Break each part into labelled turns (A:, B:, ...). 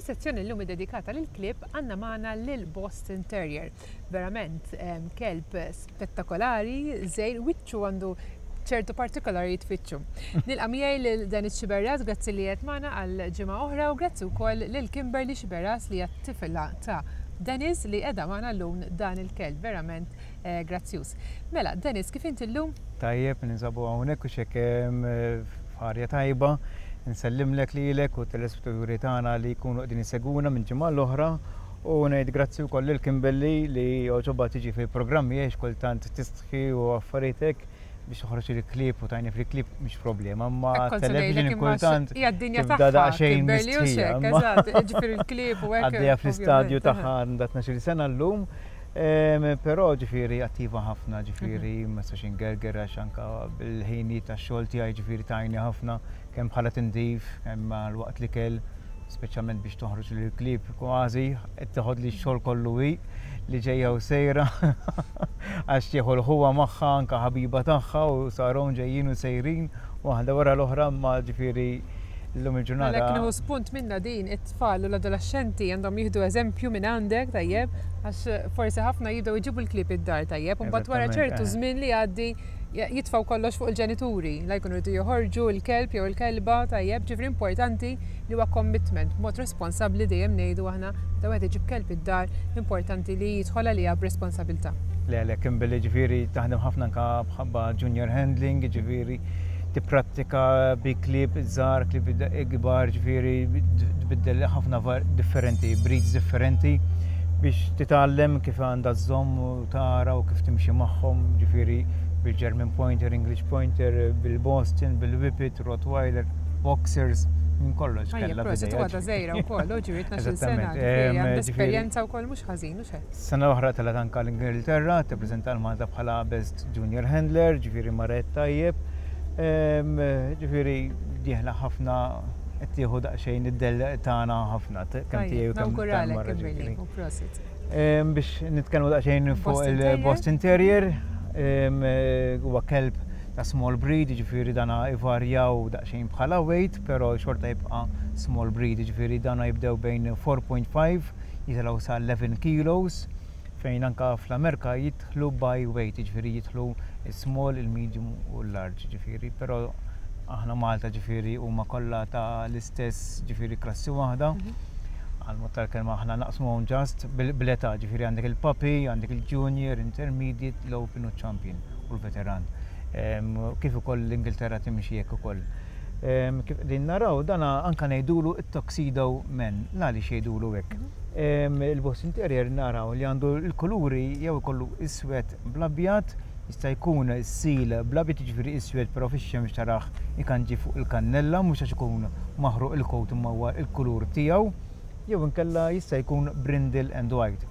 A: Fis-sezzjoni llum iddedikata lill-klieb għandna magħna lil Boston Terrier. Verament kelb spettakolari, żgħir, wiċċu għandu ċertu partikolari tfittxu. Nilqa' miegħi lil dan iċ-ċiberras grazzi li qed magħna għal ġimgħa oħra u grazzi wkoll lil Kimberly Xiberas li hija tifla ta' Dennis li qiegħda magħna llum dan il-kelb verament eh, grazzjuż. Mela, Dennis, kif inti llum?
B: Tajjeb, ninsabu hawnhekk u xek f'ħarja tajba. Nsellimlek lilek u telespettaturi tagħna li jkunu qegħdin iseguna minn ġimgħa l-oħra U ngħid grazzi wkoll lil Kimberly li għoġobha tiġi fil-programmi għax kultant tistħi u affarijiet hekk biex toħroġ il-klip u tajni fil-klip mhix problema, imma television kultant
A: tibda daqsxejn mistħija. Eżatt, ġifieri il-klip u hekk.
B: Għaddejja fl-istadju tagħha għandha 12-il sena llum, però ġifieri attiva ħafna, ġifieri ma nistax ingerger għax anke bil-ħinijiet tax-xogħol tiegħi ġifieri tgħinni ħafna. kemm bħala tindif, kemm għal waqt l-ikel, speċjalment biex toħroġ lill-klieb kważi qed teħodli x-xogħol kollu hi li ġejja u sejra għax tieħu l-ħuha magħha anke ħabiba tagħha u sar hawn ġejjin u sejrin waħda wara l-oħra imma ġifieri llum il-ġurnata.
A: Għalhekk nieħu spunt minnha din it-tfal u l-adolaxxenti għandhom jieħdu eżempju minn għandek tajjeb għax forsi ħafna jibdew iġibu l-klieb id-dar tajjeb u mbagħad wara ċertu żmien li jgħaddi jitfgħu kollox fuq il-ġenituri, la jkunu jridu joħorġu l-kelb jew il-kelba tajjeb, ġifieri importanti li huwa commitment b'mod responsabbli dejjem ngħidu aħna meta wieħed iġib kelb id-dar importanti li jidħol għaliha b'responsabilità.
B: Le, le, Kimberly ġifieri taħdem ħafna anke bħabba junior handling, ġifieri tipprattika bi klieb żgħar, klieb kbar, ġifieri tbiddel ħafna differenti, breeds differenti biex titgħallem kif għandha żżomm tara u kif timxi magħhom, ġifieri bil-German Pointer, English Pointer, bil-Boston, bil-Whippet, Rottweiler, Boxers, minn kollox
A: kellha. Prosit għadha żejra wkoll, u ġiet 12 sena. Esperjenza wkoll mhux ħażin, u xejn.
B: Sena l-oħra telgħet anke l-Ingilterra, tippreżenta l-Malta bħala Best Junior Handler, ġifieri marret tajjeb. Ġifieri dieħla ħafna qed tieħu daqsxejn id-dell tagħna ħafna,
A: kemm tiegħi u kemm tagħha. Nawguralek, Kimberly, u prosit.
B: Biex nitkellmu daqsxejn fuq il-Boston Terrier, huwa kelb ta' small breed, ġifiri dana ivarjaw daqsxejn bħala weight, pero xorta jibqa' small breed, ġifiri dana jibdew bejn 4.5 jitilaw sa' 11 kilos, fejn anka fl-Amerika jidħlu by weight, ġifiri jidħlu small, il-medium u l-large, ġifiri, pero aħna Malta ġifiri u ma kolla ta' l-istess ġifiri klassi wahda. Mhm. Għal-mod tal-kelma aħna naqsmu għon ġast bil-bleta, ġifiri għandek il-papi, għandek il-junior, intermediate, l-open u champion u l-veteran. Kif ukoll l-Ingilterra timxi jekk ukoll. Kif din naraw, dana anka nejdulu it-toxido men, la li xejdulu hekk. Mhm. Il-bus interior naraw li għandu l-kuluri jew ikollu iswed bl-abjad, jista' jkun sil bl-abjad jiġifieri iswed però fix-xemx tarah ikanġi fuq il-kannella mhux għax ikun maħruq il-kowt imma huwa l-kulur tiegħu jew inkella jista' jkun brindle and white.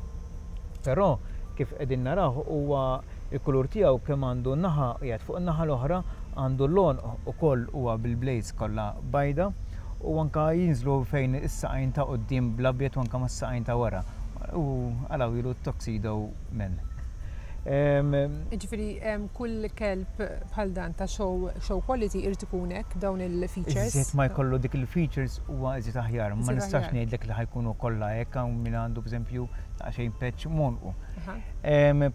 B: Però kif qegħdin narawh huwa Il-kulur tiegħu kemm għandu naħa qiegħed fuq in-naħa l-oħra, għandu l-għonq ukoll huwa bil-blades kollha bajda u anke jinżlu fejn is-saqajn ta' quddiem bl-abjad u anke mas-saqajn ta' wara. U qalgħuilu t-tuxedo man. Ehm.
A: Jiġifieri kull kelb bħal dan ta' show show quality irid ikun hekk dawn il-features?
B: Iżjed ma jkollu dik il-features huwa iżjed aħjar. Ma nistax ngħidlek li ħa jkunu kollha hekk hawn min għandu pereżempju daqsxejn patch m'għonqu.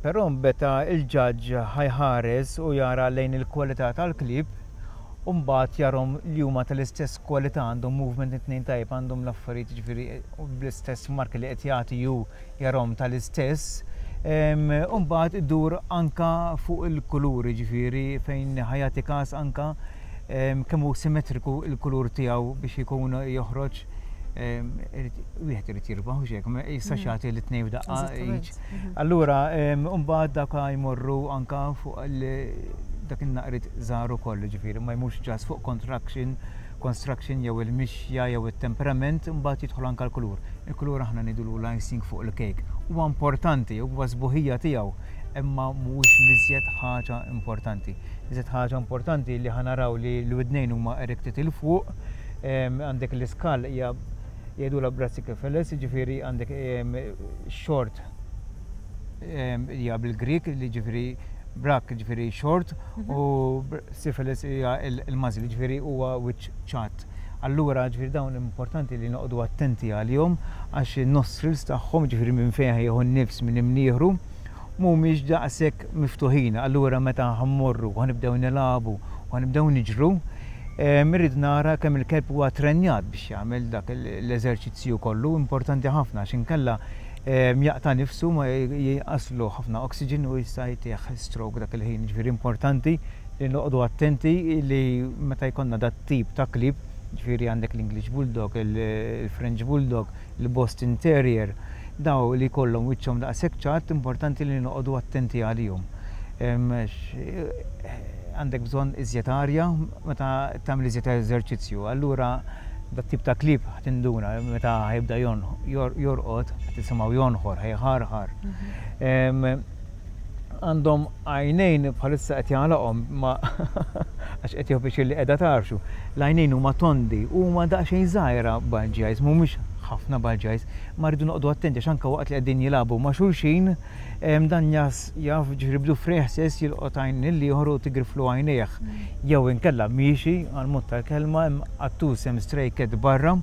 B: Però meta l-ġaġġ ħa jħares u jara lejn il-kwalità tal-klieb, u mbagħad jarhom li huma tal-istess kwalità għandhom movement it-tnejn tajjeb għandhom l-affarijiet jiġifieri bl-istess marki li qed jagħti hu jarahom tal-istess, u mbagħad idur anke fuq il-kulur jiġifieri fejn ħa jagħti każ anke kemm hu simetriku l-kulur tiegħu biex ikun joħroġ wieħed irid jirbaħ u xek, ma jistax mm. jagħti l-tnej u daqqa. Mhm. Allura, mbagħad daka jmorru anka fuq dak in-naqrit żaru kollu ġifieri, ma jmux ġas fuq contraction, construction jew il-mixja jew it-temperament, mbagħad jidħol anka l-kulur. Il-kulur aħna nidulu l-icing fuq il-kejk. Huwa importanti, huwa sbuħija tiegħu, imma mhuwiex l-iżjed ħaġa importanti. Iżjed ħaġa importanti li ħanaraw li l-widnejn huma erected il-fuq, Għandek l-iskal hija jgħidulha brassicephalus, jiġifieri għandek short hija bil-Grieg, jiġifieri brak jiġifieri short mhm. u syphilis hija il-mażil, jiġifieri huwa wiċċ ċat. Allura ġifieri dawn importanti li noqogħdu attenti għalihom għax in-nostrils tagħhom ġifieri minn fejn jieħu n-nifs minn imnieħru. mhumiex daqshekk miftuħin. Allura meta ħa mmorru u ħa nibdew nilagħbu u ħa nibdew niġru, irrid nara kemm il-kelb huwa attrenjat biex jagħmel dak l-eżerċizzju kollu. Importanti ħafna għax inkella jaqta' nifsu, ma jinqaslu ħafna oxygen u jista' jtih stroke dak il-ħin. Jiġifieri importanti li noqogħdu attenti li meta jkollna dat-tip ta' klieb, jiġifieri għandek l-English Bulldog, il-French Bulldog, l-Boston Terrier, dawn li jkollhom wiċċhom daqshekk ċatt importanti li noqogħdu attenti għalihom. Għax għandek bżonn iżjed arja meta tagħmel iżjed eżerċizzju. Allura dat-tip ta' klieb ħa tinduna meta ħa jibda jorqod, ħa tisimgħu jonħor, ħa jħarħar. għandhom għajnejn bħalissa qed jagħlaqhom ma għax qed jieħu biex li qiegħda tarxu. L-għajnejn huma tondi, huma daqsxejn żgħira budgies, mhumiex ħafna budgies, ma rridu noqogħdu attenti għax anke waqt li qegħdin jilagħbu ma' xulxin dan jas jaf ġribdu frejħ sess jilqgħod għajn lil ieħor u tigriflu għajnejh. Jew inkella miexi għall-mod tal-kelma hemm qattus hemm stray cat barra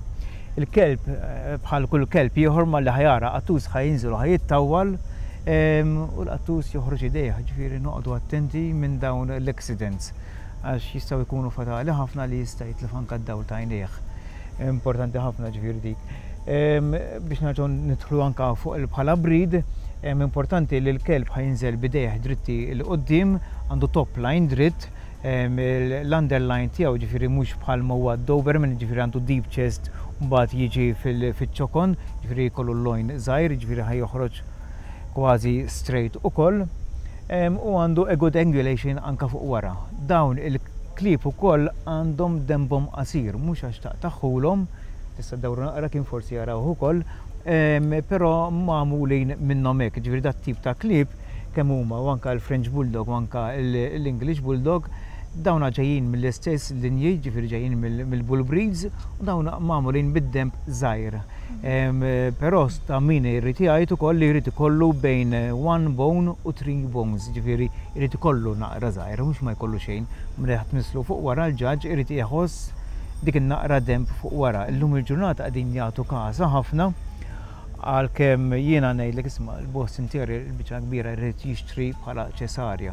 B: Il-kelb, bħal kull kelb ieħor, malli ħa jara qattus ħa jinżel u ħa jittawwal u l-qattus joħroġ idejh. Ġifieri noqogħdu attenti minn dawn l-accidents għax jistgħu jkunu fatali ħafna li jista' jitlef anke d-dawl t'għajnejh. Importanti ħafna ġifieri dik. Biex nerġgħu nidħlu anke fuq bħala breed, importanti li l-kelb ħa jinżel b'idejh dritti 'l quddiem, għandu top line dritt, l-underline tiegħu ġifieri mhux bħal ma huwa d-Doberman, jiġifieri għandu deep chest u mbagħad jiġi fiċ-ċokon, jiġifieri jkollu l-lojn żgħir, jiġifieri ħa joħroġ kważi straight ukoll. U għandu a good angulation anke fuq wara. Dawn il-klieb ukoll għandhom denbhom qasir, mhux għax taqtaħħulhom, tista' dawru naqra kien forsi jarawh ukoll, però magħmulin minnhom hekk, ġifieri dat-tip ta' klieb kemm huma u anke l-French Bulldog u anke l-English Bulldog, dawna ġejjin mill-istess linji, ġifieri ġejjin mill-Bull Breeds u dawna magħmulin bid-denb żgħir. Però sta min irid jgħid ukoll li jrid ikollu bejn one bone u three bones, ġifieri jrid ikollu naqra żgħir, mhux ma jkollu xejn, meta qed tmisslu fuq wara l-ġaġġ irid iħoss dik in-naqra denb fuq wara. Illum il-ġurnata qegħdin jagħtu kasa ħafna, Għalkemm jiena ngħidlek, isma', il-boss intier il-biċċa l-kbira jrid jixtri bħala ċesarja.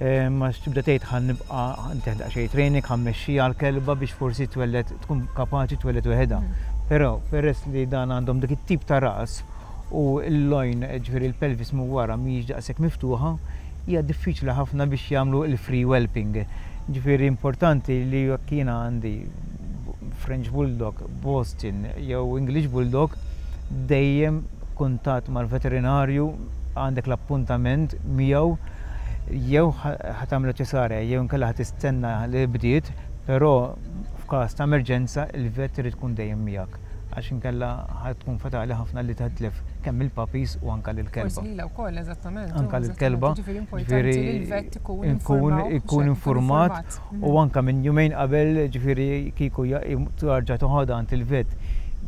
B: Ehm, għax tibda tgħid ħa nibqa' ntih daqsxejn training, ħa mmexxiha l-kelba biex forsi twelled tkun kapaċi twelled weħedha. Però peress li dan għandhom dik it-tip ta' ras u l-lojn, ġifieri l-pelvis minn wara mhijiex daqshekk miftuħa, hija diffiċli ħafna biex jagħmlu l-free whelping. Ġifieri importanti li jekk jiena għandi French Bulldog, Boston jew English Bulldog, dejjem kuntatt mal-veterinarju għandek l-appuntament miegħu jew ħa tagħmlu ċesarja jew inkella ħa tistenna li bdiet, però f'każ ta' emerġenza il-vet irid ikun dejjem miegħek għax inkella ħa tkun fatali ħafna li titlef kemm il-puppies u anke lill-kelba.
A: Forsi lilha wkoll, eżattament.
B: Anke lill-kelba.
A: Ġifieri importanti li l-vet
B: ikun informat. Ikun informat u anke minn jumejn qabel ġifieri kieku tarġa' toħodha għand il-vet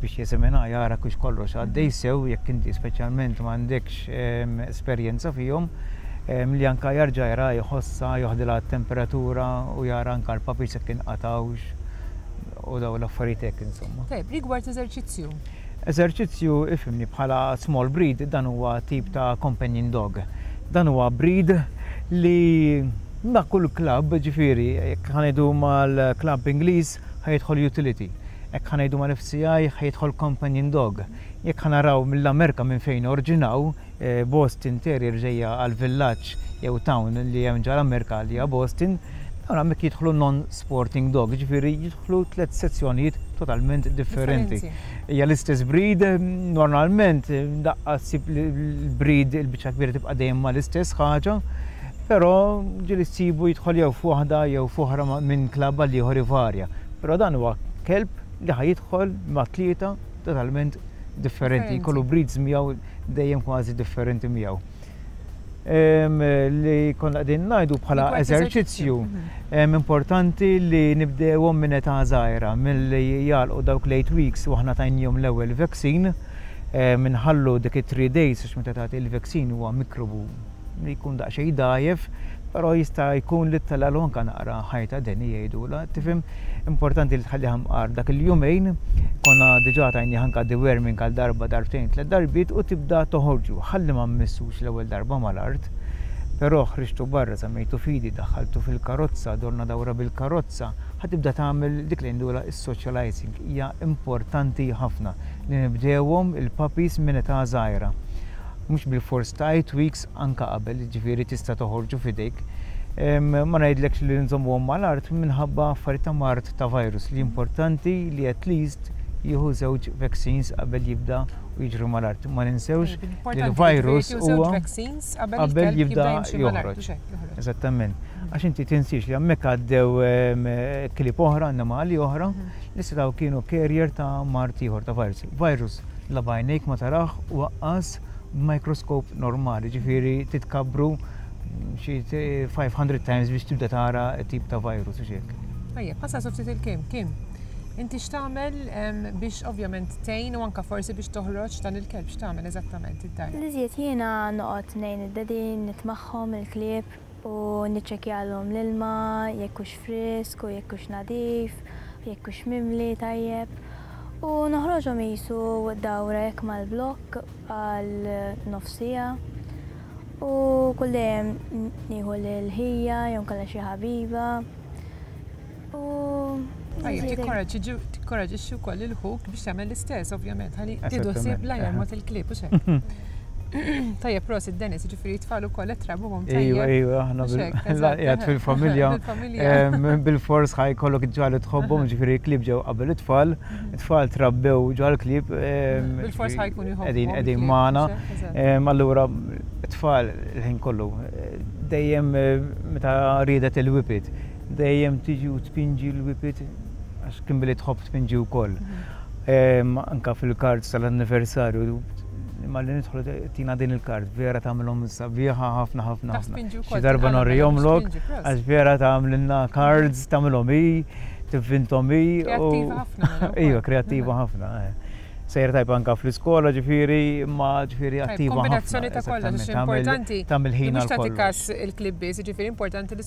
B: biex jeżaminha jara kiex kollox għaddej sew jekk inti speċjalment ma għandekx esperjenza fihom li anke jarġa' jaraha jħossha joħdilha t-temperatura u jara anke l-papers jekk inqatgħux u dawn l-affarijiet hekk insomma.
A: Tajjeb, rigward eżerċizzju?
B: Eżerċizzju ifhimni bħala small breed dan huwa tip ta' companion dog. Dan huwa breed li Ma' kull klabb, ġifieri, jekk ħa ngħidu mal-klabb Ingliż, ħa jidħol utility. Jekk ħa ngħidu mal-FCI, ħa jidħol companion dog. Jekk ħa naraw mill-Amerika minn fejn oriġinaw, Boston Terrier ġejja għall-villaġġ jew town li hemm ġo l-Amerika li hija Boston, dawn hawnhekk jidħlu non-sporting dog, ġifieri jidħlu tliet sezzjonijiet totalment differenti. Hija l-istess breed, normalment daqqa ssib l-breed il-biċċa l-kbira tibqa' dejjem ma' l-istess ħaġa. Però ġieli ssibu jidħol jew f'waħda jew f'oħra ma' minn klabb għal ieħor ivarja. Però dan huwa kelb li ħa jidħol ma' tlieta totalment differenti, jkollu breeds miegħu dejjem kważi differenti miegħu. Ehm, li konna qegħdin ngħidu bħala eżerċizzju, ehm, importanti li nibdewhom minn età żgħira, milli jgħalqu dawk l-8 weeks u aħna tajnihom l-ewwel vaccine, ehm, nħallu dik it-3 days għax meta tagħti l-vaccine huwa mikrobu li jkun daqsxejn dgħajjef, però jista' jkun li t-telgħalu anke naqra ħajta deni jgħidulha, tifhem? Importanti li tħalliha mqar dak il-jumejn, konna diġà tajniha anke deworming għal darba, darbtejn, tliet darbiet u tibda toħorġu. Ħalli ma mmissux l-ewwel darba mal-art, però ħriġtu barra, żammejtu fidi, daħħaltu fil-karozza, dorna dawra bil-karozza, ħa tibda tagħmel dik li ngħidulha s-socializing. Hija importanti ħafna li nibdewhom il-puppies minn età żgħira. Mhux bilfors ta' eight weeks, anke qabel, jiġifieri tista' toħorġu f'idejk. Ma ngħidlekx li nżommuhom mal-art minħabba affarijiet ta' mard ta' virus li importanti li at least jieħu żewġ vaccines qabel jibda u jiġri mal-art. Ma ninsewx li l-virus huwa qabel jibda joħroġ. Eżattament. Għax inti tinsiex li hemmhekk għaddew klieb oħra, annimali oħra. li setgħu kienu carrier ta' mard ieħor, ta' virus. Virus la b'għajnejk ma tarah u aqqas b'microscope normali, ġifieri titkabbru xi 500 times biex tibda tara tip ta' virus u x'hekk.
A: Tajjeb, ħa saqsu ftit il-Kim. Kim, inti x'tagħmel biex ovvjament tgħin u anke forsi biex toħroġ dan il-kelb, x'tagħmel eżattament id-dar?
C: L-iżjed jiena noqgħod ngħin id-daddy, nitt magħhom il-klieb. u niċċekkjalhom l-ilma jekk hux frisk u jekk hux nadif, jekk hux mimli tajjeb u noħroġhom iqisu dawra jekk mal-blokk għal nofs siegħa u kull dejjem nieħu lil ħija jew inkella xi ħabiba.
A: U tikkoraġixxi wkoll lil ħuk biex jagħmel l-istess, ovvjament, ħalli tidu ħsieb la jarmot il-klieb u xejn. Tajja pros id-Dennis, ġifiri tfal u koll trabu għom.
B: Ejwa, ejwa, ħna bil-għat fil-familja. Bil-fors ħaj kollok ġali tħobbom, ġifiri klib ġew qabel it-tfal, mhm. it-tfal trabbew ġal klib.
A: Bil-fors ħaj kun jħobb.
B: Edin, edin maħna. Allura, it-tfal l-ħin kollu, dejjem meta ridet il-wipit, dejjem tiġi u tpinġi l-wipiet, għax Kimberly tħobb tpinġi wkoll. Anke fil-kards tal-anniversarju, malli nidħlu tina din il-kard, vera tagħmilhom sabiħa ħafna ħafna ħafna. Xi darba norrihomlok, għax vera tagħmlilna kards, tagħmilhom hi, tivvintom hi. Ejja, kreattiva ħafna. Sejra tajba anke fl-iskola ġifieri, imma ġifieri attiva.
A: Kombinazzjoni ta' kollox, importanti. Tagħmel ħin. Mhux tagħti każ il-klieb biss, ġifieri importanti
B: li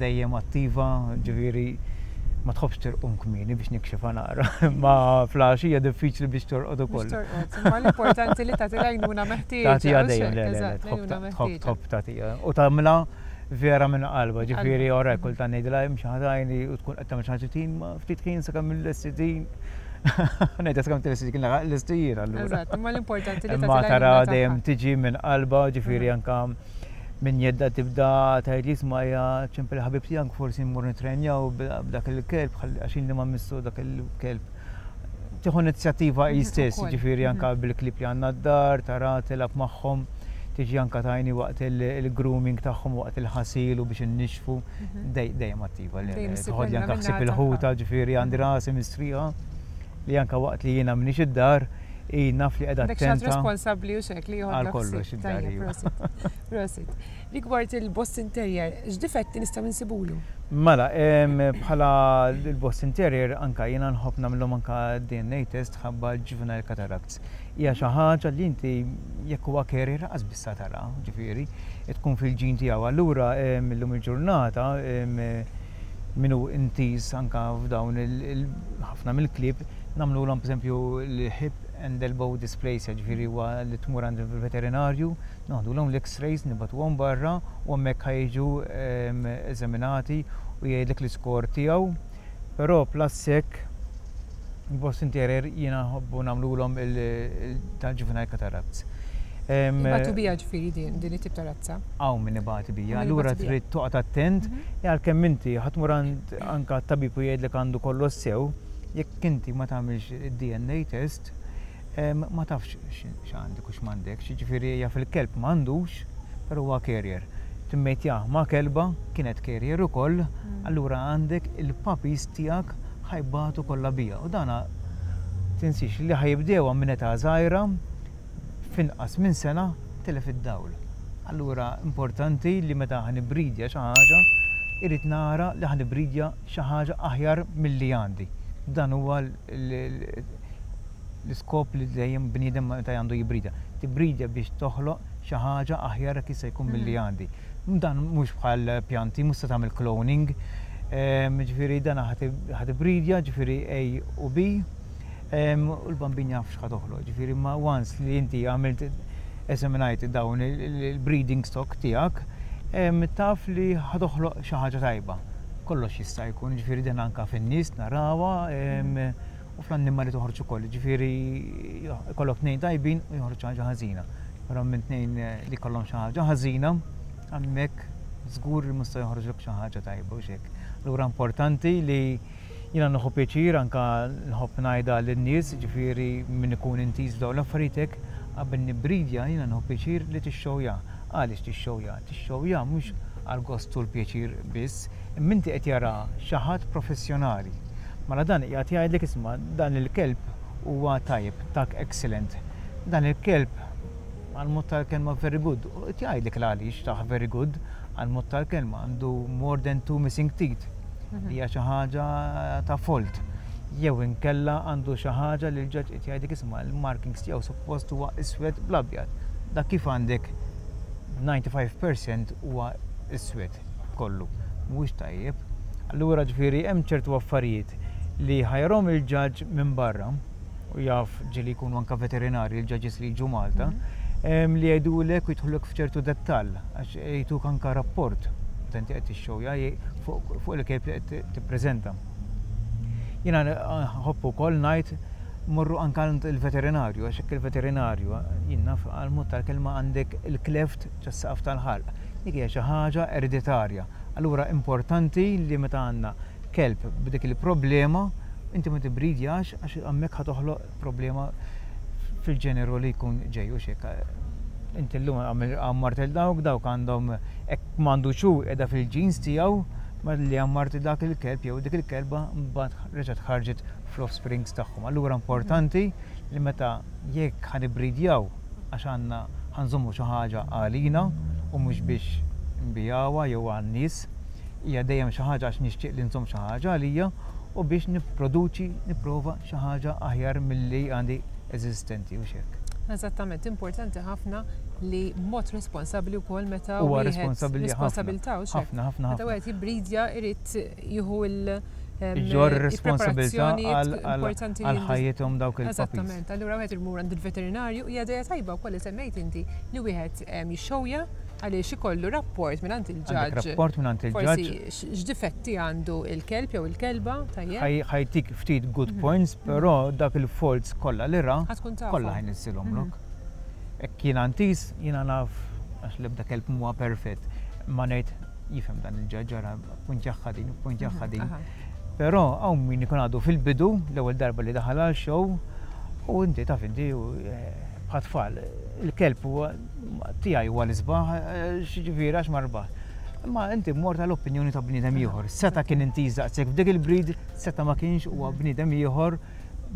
B: dejjem attiva, ġifieri ma tħobbx tirqum kmieni biex nikxifha naqra, imma fl-għaxija diffiċli biex torqod ukoll.
A: Imma l-importanti li tagħti l-għajnuna
B: meħtieġa. Tagħtiha dejjem l-għajnuna tħobb tagħtiha. U tagħmilha vera minn qalba, ġifieri ora kultant ngħidilha hemm xi ħaġa għajni u tkun qed tagħmel xi ħaġa tin ma ftit ħin sakemm il-lesti din. Ngħidha sakemm tilesti kien lesti jiena
A: allura. Eżatt, imma l-importanti li
B: tagħti l-għajnuna. Imma tara dejjem tiġi minn qalba, ġifieri anke Minn jedda tibda tgħid li isma' hija ċempel ħabib tiegħek forsi mmur nittrenjaw b'dak il-kelb għax ilni ma missu dak il-kelb. Tieħu inizjattiva hi stess, jiġifieri anke bil-klieb li għandna d-dar, tara, tilgħab magħhom, tiġi anke tgħini waqt il-grooming tagħhom waqt il-ħasil u biex innixxfu. Dejjem attiva. Toħodli anke ħsieb il-ħuta, ġifieri għandi rasi mistrieħa li anke waqt li jiena m'iniex id-dar, Hi naf li qiegħda
A: attenta. Dak responsabbli u xek li
B: jħoddok. Kollox id-dari.
A: Prosit. Rigward il-Boston Terrier, x'difetti nistgħu nsibulu?
B: Mela, bħala l-Boston Terrier anka jiena nħobb nagħmlhom anka DNA test ħabba ġivna l-katarakt. Hija xi ħaġa li inti jekk huwa keri raqas biss tara, ġifieri, tkun fil-ġin tiegħu. Allura llum il-ġurnata min hu intiż anke f'dawn il, ħafna mill-klieb nagħmlulhom pereżempju l-hip and elbow dysplasia, ġifieri huwa li tmur għand il-veterinarju, noħdulhom l-X-rays, nibgħatuhom barra u hemmhekk ħa jiġu eżaminati u jgħidlek l-iskor tiegħu, però plus hekk, Il-Boston Terrier jiena nħobbu nagħmlulhom il-tal-Juvenile Cataracts.
A: Ibatu bija ġifiri din it-tip ta' razza.
B: Għaw minn ibati bija, allura trid toqgħod attent, mhm. e għalkemm inti ħatmur għand anka tabib u jgħidlek għandu kollox sew, jekk inti ma tagħmilx id-DNA test, ma tafx x'għandek u x'm'għandekx, jiġifieri jaf il-kelb m'għandux, però huwa carrier. Timmejtjah ma' kelba, kienet carrier ukoll, mm. allura għandek il-puppies tiegħek ħajbatu kollha bija. U dana tinsix li ħajibdewa minn età żgħira finqas minn sena telef id-dawl. Allura importanti li meta ħanibridja xi ħaġa, irrid nara li ħanibridja xi ħaġa aħjar milli għandi. Dan huwa l-iskop li dejjem bniedem meta għandu jibbrida. Tibbrida biex toħloq xi ħaġa aħjar hekk jista' jkun milli għandi. Dan mhux bħal pjanti, mhux se tagħmel cloning. Ehm, ġifieri dan ħad ibbridja, ġifieri A u B. Ehm, u l-bambin jaf x'ħa toħloq, ġifieri ma once li inti għamilt eżaminajt dawn il-breeding stock tiegħek, ehm, taf li ħa toħloq xi ħaġa tajba. Kollox jista' jkun, ġifieri dan anke fin-nies narawha, u fl-annimali toħroġ ukoll, ġifieri jkollok tnejn tajbin u joħroġ xi ħaġa ħażina. Però minn tnejn eh, li kollhom xi ħaġa ħażina, hemmhekk żgur li musta joħroġlok xi ħaġa tajba u xek. Lura importanti li jiena nħu pjaċir anka nħobb ngħidha lin-nies, ġifieri min ikun intiż dawn l-affaritek, qabel nibridja jiena nħu pjaċir li tixxewja. Għaliex tixxewja? Tixxewja mhux għal gostu l-pjaċir biss, Imma inti qed jaraha xi ħadd professjonali. Mela dan qiegħed jgħidlek isma' dan il-kelb huwa tajjeb, tak excellent. Dan il-kelb, għall-mod tal-kelma, very good. U qed jgħidlek l-għaliex tah very good, għall-mod tal-kelma, għandu more than two missing teeth, li hija xi ħaġa ta' fault. Jew inkella għandu xi ħaġa li l-ġudge qed jgħidlek isma' l-markings tiegħu suppost huwa iswed bl-abjad. Dak kif għandek 95 percent huwa iswed. kollu mhuwiex tajjeb. Allura ġifieri hemm ċertu affarijiet li jħajjarhom il-ġaġġ minn barra u jaf ġieli jkunu anke veterinarji l-ġaġġis li jiġu Malta mm, li jgħidulek u jidħlulek f'ċertu dettall għax jagħtuk anke rapport meta inti qed tixxewja fuq il-kejl li qed tippreżenta. Jiena nħobb ukoll ngħid morru anke għand il-veterinarju għax hekk il-veterinarju jien naf għal mod tal-kelma għandek il-kleft tas-saqaf tal-ħalq. Dik hija xi ħaġa ereditarja. Allura importanti li meta għandna kelb b'dik il-problema, inti ma tibbridjax għax hemmhekk ħa toħloq problema fil-ġeneru li jkun ġej u x'hekk. Inti llum għammart il dawk, dawk għandhom hekk m'għandux hu qiegħda fil-ġins tiegħu li għammart dak il-kelb jew dik il-kelba mbagħad reġgħet ħarġet fl-offsprings tagħhom. Allura importanti li meta jekk ħa nibbridjaw, għax għandna ħa nżommu xi ħaġa għalina u mhux biex nbigħuha jew għan-nies, hija dejjem xi ħaġa għax nixtieq li nżomm xi ħaġa għalija u biex nipproduċi, nipprova xi ħaġa aħjar milli għandi eżistenti, hux hekk?
A: Eżattament, importanti ħafna li b'mod responsabbli wkoll meta wieħed.
B: Huwa responsabbli ħafna.
A: Responsabilità, hux hekk?
B: Ħafna, ħafna.
A: Meta wieħed jibbriedja jrid jieħu l-
B: Iġorr ir-responsabbiltà għal ħajjithom dawk il-puppies.
A: Eżattament. Allura wieħed imur għand il-veterinarju, hija idea tajba wkoll li semmejt inti li wieħed jixxewja għaliex ikollu rapport mingħand il-ġaġġ.
B: Għandek rapport mingħand il-ġaġġ.
A: Forsi x'difetti għandu l-kelb jew il-kelba,
B: tajjeb. Ħajtik ftit good points, però dak il-faults kollha li ra. Ħa tkun tafhom. Kollha ħajnissilhomlok. Hekk jiena ntiż, jiena naf għax l-ebda kelb mhuwa perfett, imma ngħid jifhem dan il-ġaġġ ara ppunċaħħa din, ppunċaħħa din. Però hawn min ikun għadu fil-bidu, l-ewwel darba li daħal għal show, u inti taf inti eh, bħat-tfal, il-kelb huwa tiegħi huwa l-isbaħ, eh, xiġifieri għax marbaħ. Imma inti mort għal opinjoni ta' bniedem ieħor. Seta' kien inti jżaqsek f'dik il-brid, seta' ma kienx huwa bniedem ieħor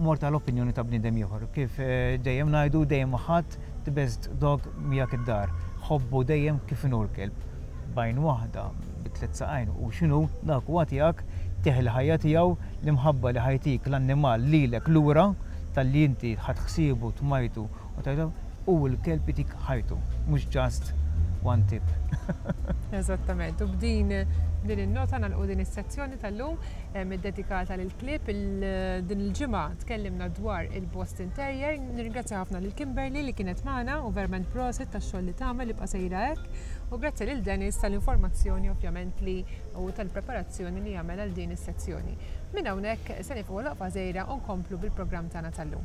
B: mort għal opinjoni ta' bniedem ieħor. Kif dejjem ngħidu dejjem ma ħadd the best dog miegħek id-dar. Ħobbu dejjem kif inhu l-kelb. B'għajn waħda, bi tliet saqajn, hu x'inhu, dak huwa tiegħek, tih il-ħajja tiegħu, l-imħabba li ħa jtik l-annimal lilek lura talli inti ħa tħsiebu, tmajtu u tgħidlu hu l-kelb itik ħajtu, mhux just one tip.
A: Eżattament, u b'din din in-nota nagħlqu din is-sezzjoni. tal-lum, iddedikata lill-klieb. Din il-ġimgħa tkellimna dwar il-Boston Terrier. Nirringrazzja ħafna lil Kimberly li kienet magħna u verament prosit tax-xogħol li tagħmel li bqasejra hekk. U grazzi lil Dennis tal-informazzjoni ovvjament li u tal-preparazzjoni li jagħmel għal din is-sezzjoni. Minn hawnhekk se nifqu l-oqfa żgħira u nkomplu bil-programm tagħna tal-lum.